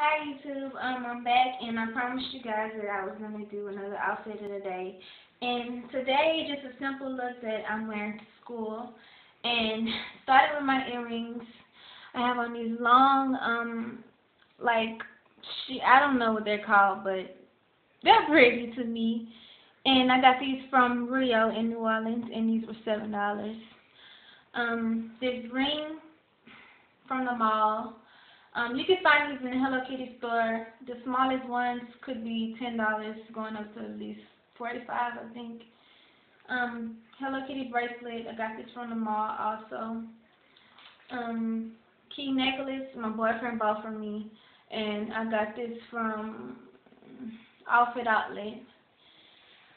Hi YouTube, um, I'm back and I promised you guys that I was going to do another outfit of the day. And today, just a simple look that I'm wearing to school. And starting with my earrings, I have on these long, um, like, she, I don't know what they're called, but they're pretty to me. And I got these from Rio in New Orleans, and these were $7. Um, this ring from the mall um, you can find these in the Hello Kitty store. The smallest ones could be ten dollars, going up to at least forty-five, I think. Um, Hello Kitty bracelet. I got this from the mall also. Um, key necklace. My boyfriend bought for me, and I got this from Outfit Outlet.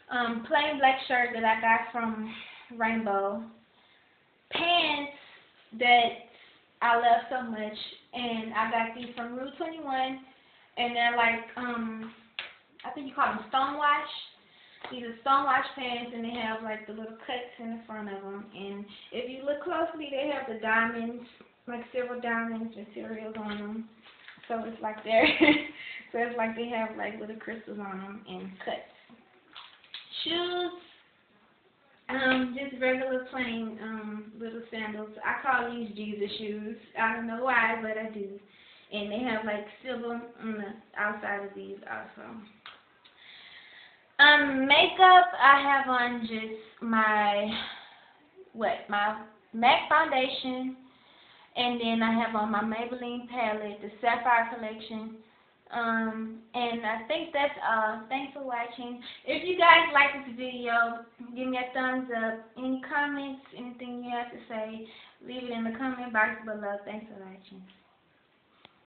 Um, plain black shirt that I got from Rainbow. Pants that I love so much and I got these from Rue 21, and they're like, um, I think you call them stonewash. These are stonewash pants, and they have like the little cuts in the front of them. And if you look closely, they have the diamonds, like silver diamonds materials on them. So it's like they're, so it's like they have like little crystals on them and cuts. Shoes, um, just regular plain um little sandals. I call these Jesus shoes. I don't know why, but I do. And they have like silver on the outside of these also. Um, makeup I have on just my what my MAC foundation, and then I have on my Maybelline palette, the Sapphire collection. Um, and I think that's all. Thanks for watching. If you guys like this video, give me a thumbs up. Any comments, anything you have to say, leave it in the comment box below. Thanks for watching.